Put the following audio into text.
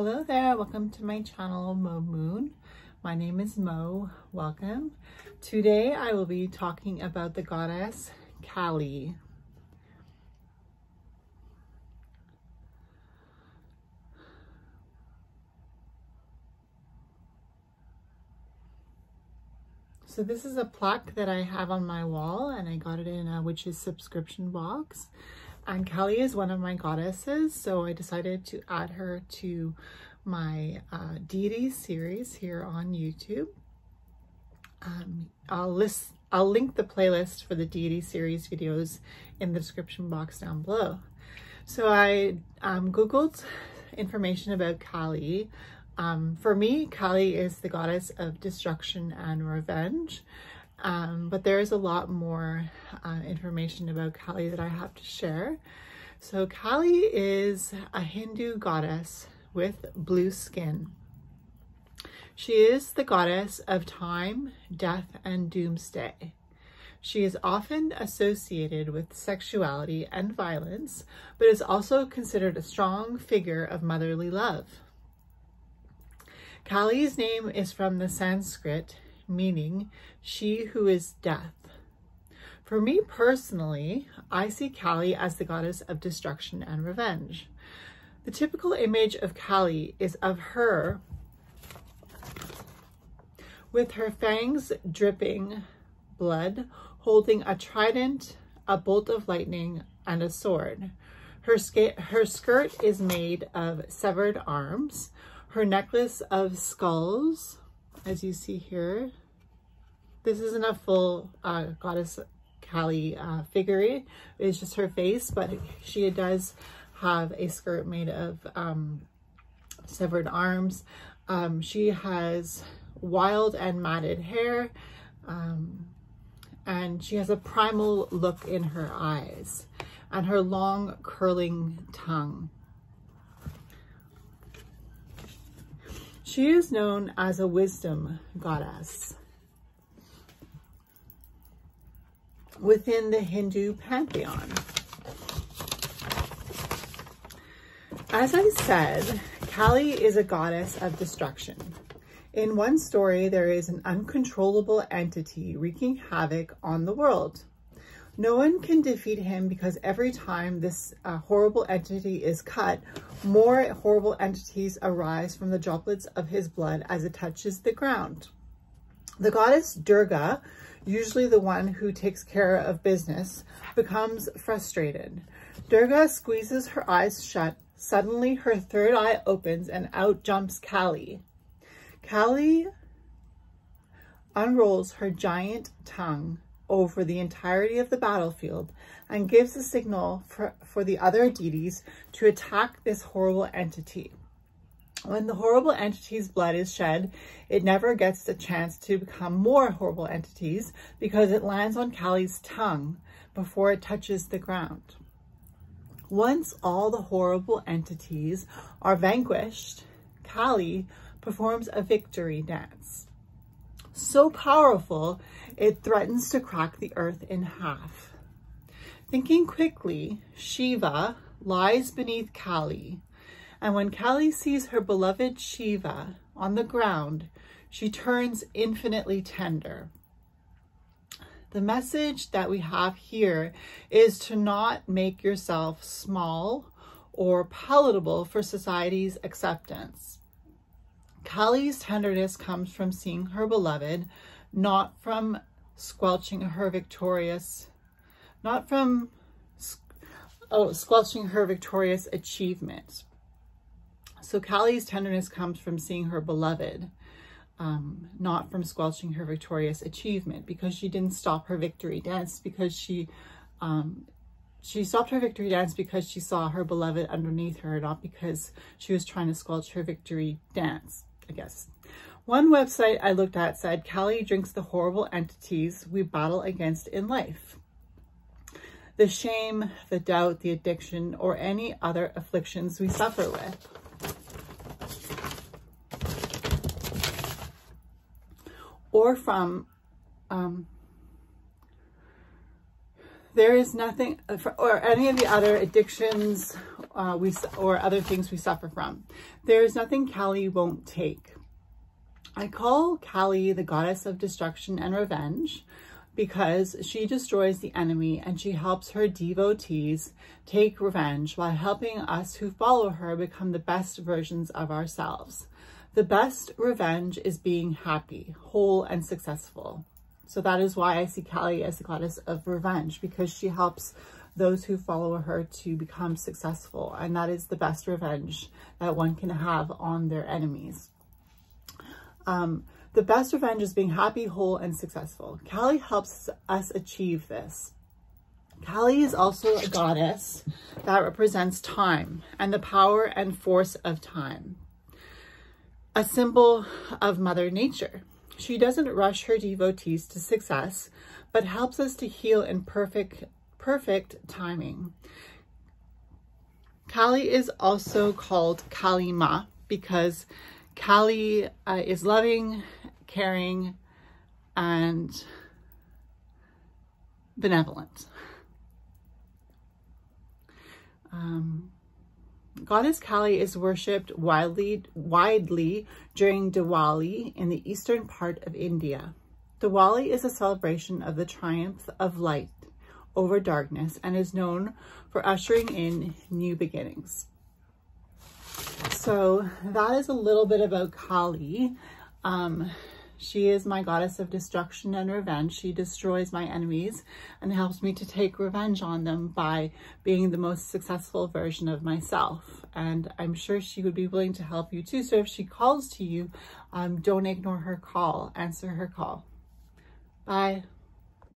Hello there, welcome to my channel Mauh Moon. My name is Mo, welcome. Today I will be talking about the goddess Kali. So this is a plaque that I have on my wall and I got it in a witch's subscription box. And Kali is one of my goddesses, so I decided to add her to my uh, deity series here on YouTube. Um, I'll list, I'll link the playlist for the deity series videos in the description box down below. So I um, Googled information about Kali um, for me, Kali is the goddess of destruction and revenge, um, but there is a lot more uh, information about Kali that I have to share. So Kali is a Hindu goddess with blue skin. She is the goddess of time, death, and doomsday. She is often associated with sexuality and violence, but is also considered a strong figure of motherly love. Kali's name is from the Sanskrit meaning she who is death. For me personally, I see Kali as the goddess of destruction and revenge. The typical image of Kali is of her with her fangs dripping blood, holding a trident, a bolt of lightning, and a sword. Her, her skirt is made of severed arms, her necklace of skulls, as you see here. This isn't a full uh, goddess Kali uh, figure. It's just her face, but she does have a skirt made of um, severed arms. Um, she has wild and matted hair, um, and she has a primal look in her eyes and her long curling tongue. She is known as a wisdom goddess within the Hindu pantheon. As I said, Kali is a goddess of destruction. In one story, there is an uncontrollable entity wreaking havoc on the world. No one can defeat him because every time this uh, horrible entity is cut, more horrible entities arise from the droplets of his blood as it touches the ground. The goddess Durga, usually the one who takes care of business, becomes frustrated. Durga squeezes her eyes shut. Suddenly, her third eye opens and out jumps Kali. Kali unrolls her giant tongue over the entirety of the battlefield and gives a signal for, for the other deities to attack this horrible entity. When the horrible entity's blood is shed, it never gets the chance to become more horrible entities because it lands on Kali's tongue before it touches the ground. Once all the horrible entities are vanquished, Kali performs a victory dance so powerful it threatens to crack the earth in half. Thinking quickly, Shiva lies beneath Kali, and when Kali sees her beloved Shiva on the ground, she turns infinitely tender. The message that we have here is to not make yourself small or palatable for society's acceptance. Kali's tenderness comes from seeing her beloved, not from squelching her victorious, not from oh, squelching her victorious achievement. So Kali's tenderness comes from seeing her beloved, um, not from squelching her victorious achievement because she didn't stop her victory dance because she um, she stopped her victory dance because she saw her beloved underneath her, not because she was trying to squelch her victory dance. I guess. One website I looked at said, Callie drinks the horrible entities we battle against in life. The shame, the doubt, the addiction, or any other afflictions we suffer with. Or from, um, there is nothing, or any of the other addictions, uh, we or other things we suffer from. There is nothing Kali won't take. I call Kali the goddess of destruction and revenge because she destroys the enemy and she helps her devotees take revenge while helping us who follow her become the best versions of ourselves. The best revenge is being happy, whole, and successful. So that is why I see Kali as the goddess of revenge because she helps those who follow her to become successful. And that is the best revenge that one can have on their enemies. Um, the best revenge is being happy, whole, and successful. Kali helps us achieve this. Kali is also a goddess that represents time and the power and force of time, a symbol of Mother Nature. She doesn't rush her devotees to success, but helps us to heal in perfect, perfect timing. Kali is also called Kali Ma because Kali uh, is loving, caring, and benevolent. Um, Goddess Kali is worshipped widely, widely during Diwali in the eastern part of India. Diwali is a celebration of the triumph of light over darkness and is known for ushering in new beginnings. So that is a little bit about Kali. Um, she is my goddess of destruction and revenge. She destroys my enemies and helps me to take revenge on them by being the most successful version of myself. And I'm sure she would be willing to help you too. So if she calls to you, um, don't ignore her call. Answer her call. Bye.